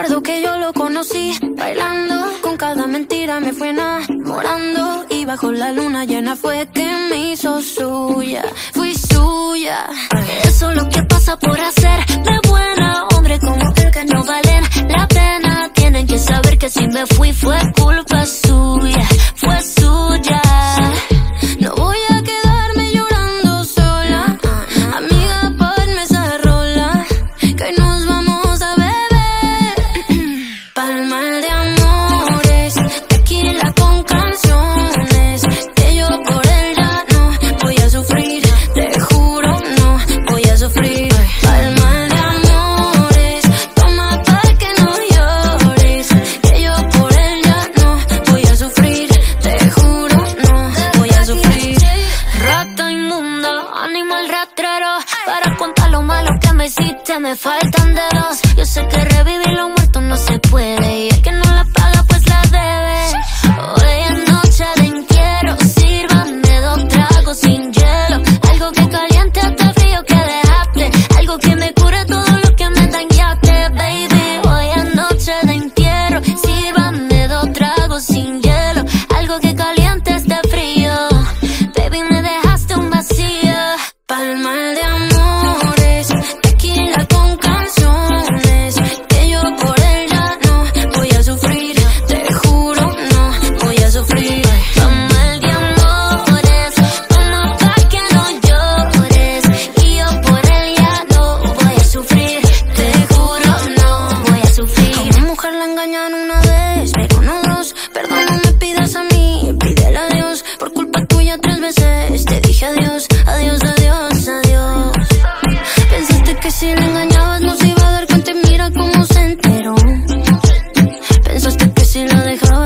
Recuerdo que yo lo conocí bailando, con cada mentira me fue enamorando y bajo la luna llena fue que me hizo suya, fui suya. Eso es lo que pasa por hacer hiciste me faltan dedos. Yo sé que no dejaron